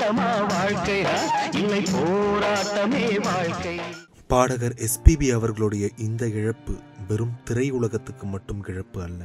போராட்டமா வாழ்க்கையா இல்லை போராட்டமே வாழ்க்கை. பாடகர் எஸ்பிபி அவர்களுடைய இந்த இழப்பு வெறும் திரையுலகத்துக்கு மட்டும் இழப்பு அல்ல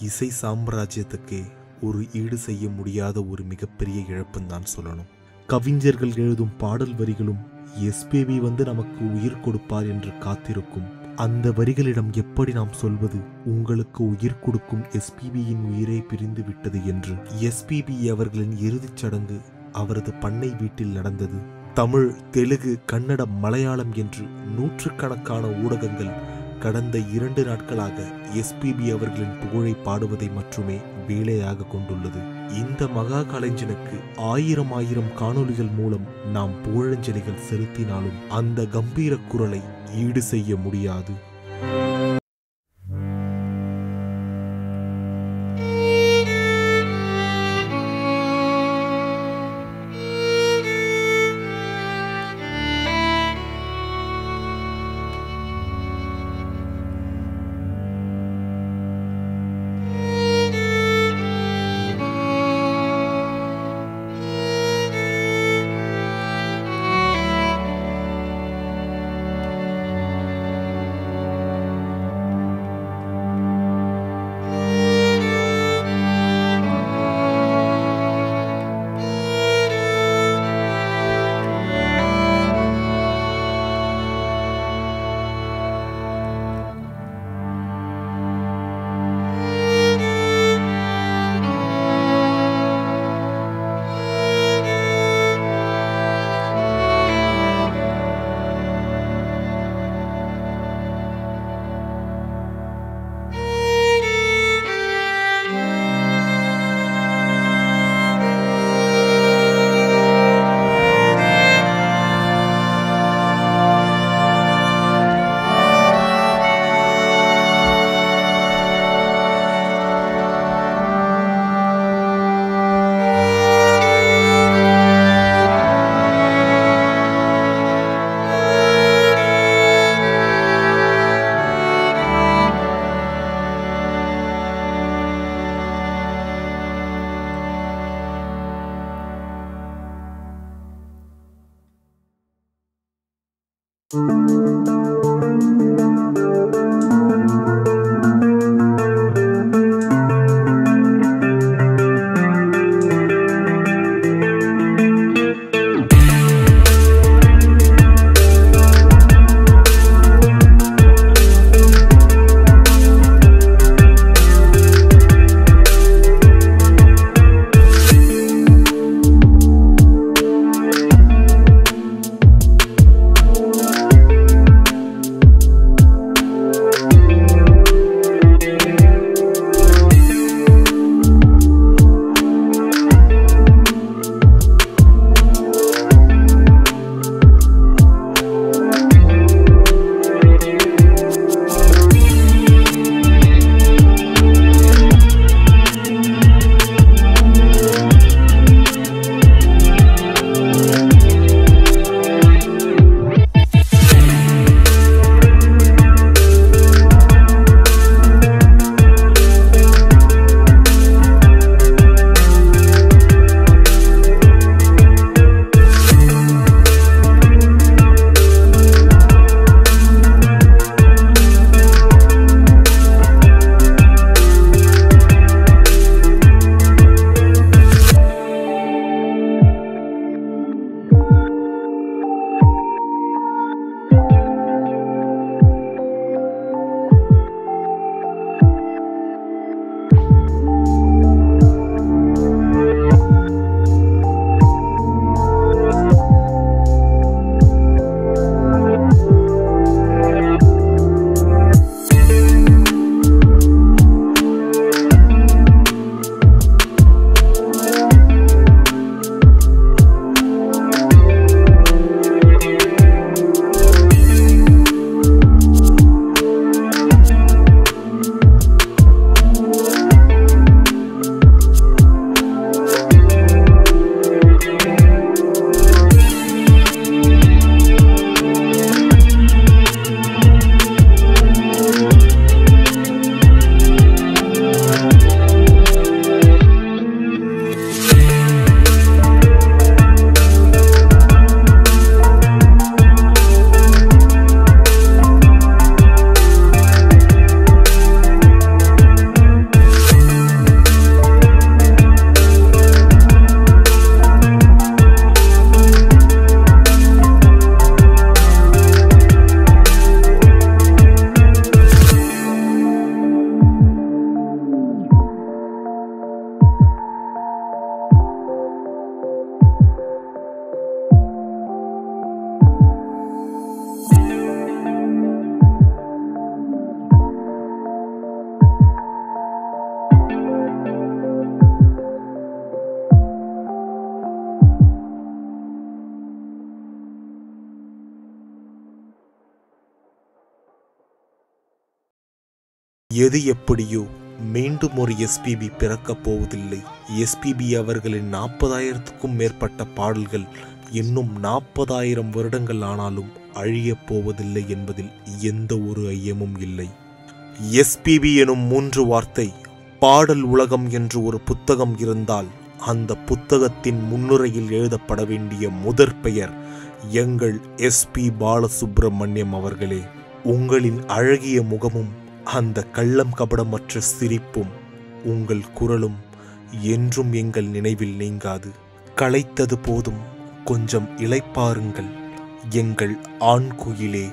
இசை சாம்ராஜ்யத்துக்கே ஒரு ஈடு செய்ய முடியாத ஒரு மிகப்பெரிய இழப்புன்னு தான் சொல்லணும். கவிஞர்கள் எழுதும் பாடல் வரிகளும் எஸ்பிபி வந்து நமக்கு உயிர் கொடுப்பார் என்று காத்திருக்கும். அந்த வரிகளிடம் எப்படி நாம் சொல்வது உங்களுக்கு உயிர் கொடுக்கும் எஸ்பிபியின் உயிரை பிரிந்து விட்டது என்று எஸ்பிபி அவர்களின் இறுதிச் சடங்கு அவரது பண்ணை வீட்டில் நடந்தது. தமிழ் தெலுங்கு கன்னடம் மலையாளம் என்று நூற்றுக்கணக்கான ஊடகங்கள் கடந்த இரண்டு நாட்களாக எஸ்பிபி அவர்களின் புகழை பாடுவதை மட்டுமே வேலையாக கொண்டுள்ளது. இந்த மகா கலைஞனுக்கு ஆயிரம் ஆயிரம் காணொளிகள் மூலம் நாம் புகழஞ்சலிகள் செலுத்தினாலும் அந்த கம்பீர குரலை ஈடு செய்ய முடியாது. Música எது எப்படியோ மீண்டும் ஒரு எஸ்பிபி பிறக்கப் போவதில்லை. எஸ்பிபி அவர்களின் நாற்பதாயிரத்துக்கும் மேற்பட்ட பாடல்கள் இன்னும் நாற்பதாயிரம் வருடங்கள் ஆனாலும் அழியப் போவதில்லை என்பதில் எந்த ஒரு ஐயமும் இல்லை. எஸ்பிபி எனும் மூன்று வார்த்தை பாடல் உலகம் என்று ஒரு புத்தகம் இருந்தால் அந்த புத்தகத்தின் முன்னுரையில் எழுதப்பட வேண்டிய முதற் பெயர் எங்கள் எஸ்பி பாலசுப்பிரமணியம் அவர்களே. உங்களின் அழகிய முகமும் அந்த கள்ளம் கபடமற்ற சிரிப்பும் உங்கள் குரலும் என்றும் எங்கள் நினைவில் நீங்காது. களைத்தது போதும் கொஞ்சம் இளைப்பாருங்கள். எங்கள் ஆண் குயிலே